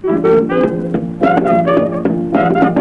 Thank you.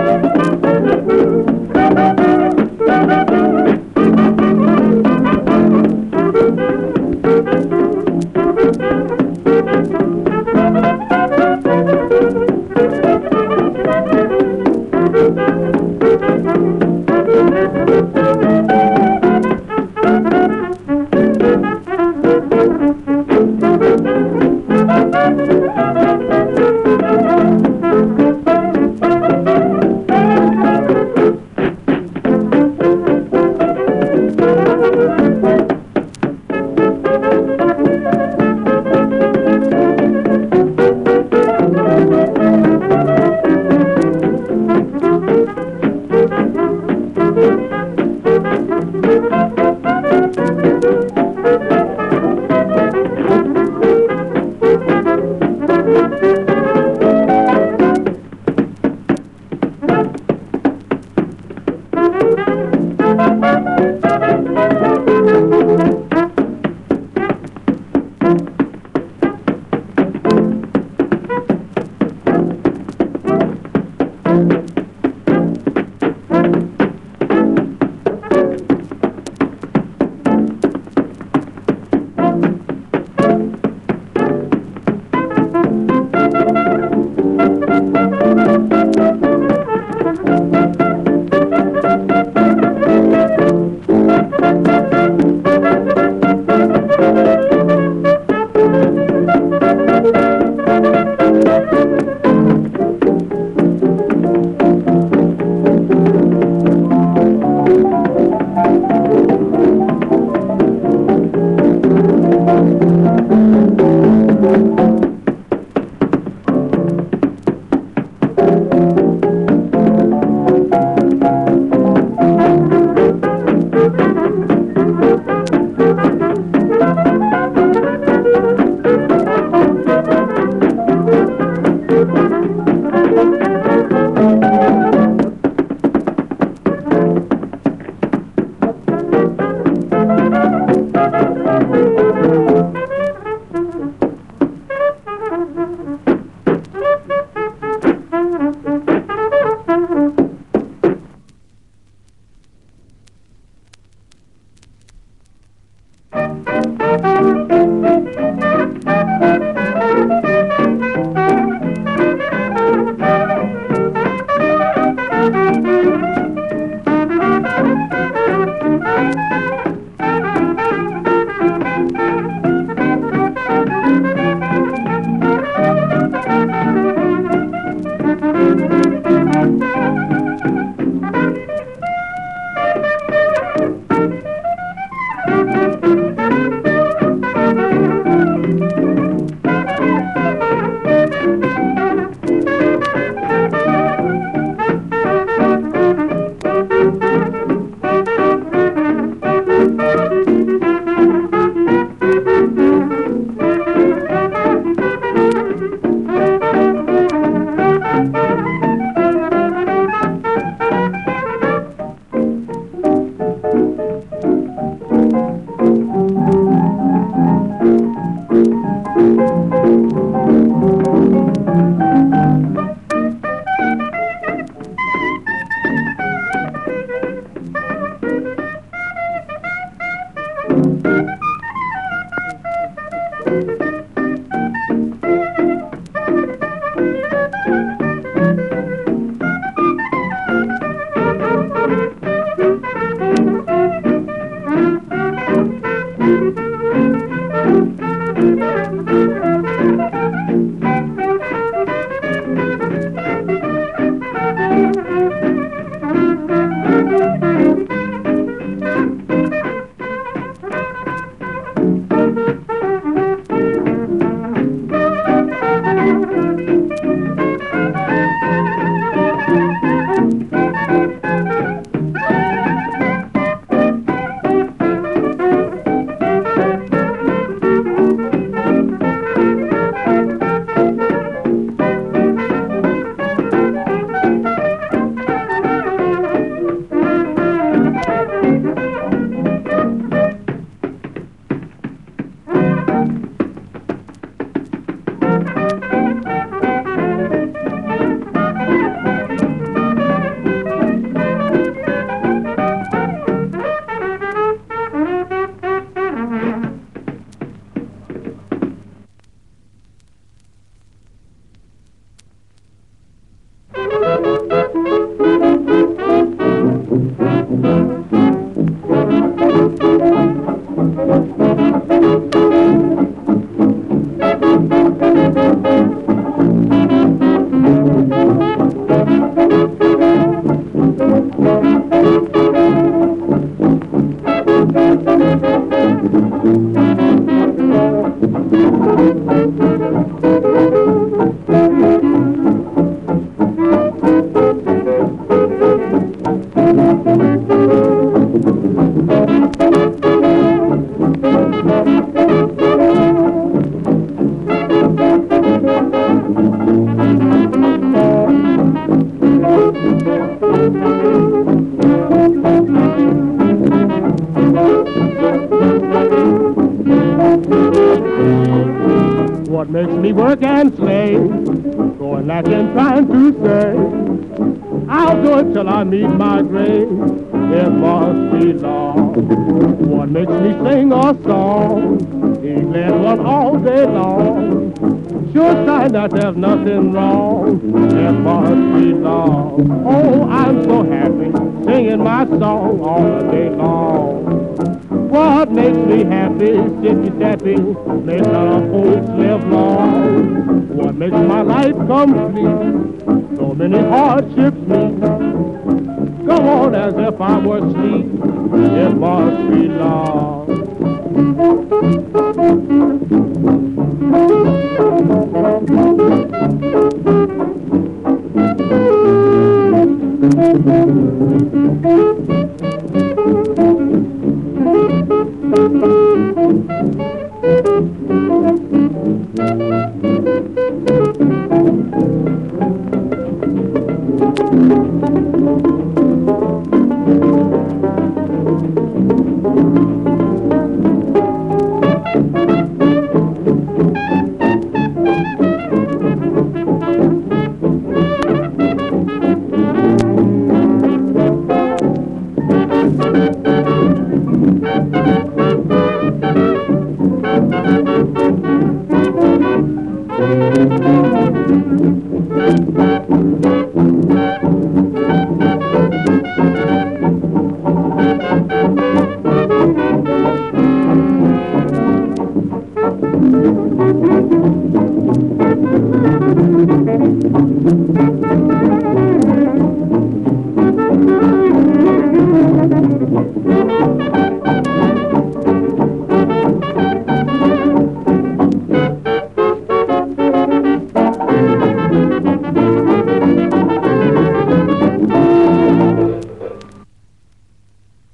Work and going like and trying to say, I'll do it till I meet my grave. It must be love. What makes me sing a song? Glad one all day long. Sure sign that there's nothing wrong. It must be love. Oh, I'm so happy singing my song all the day long. What makes me happy, sippy sappy, makes our folks live long. What makes my life complete, so many hardships meet. Go on as if I were asleep, it must be love.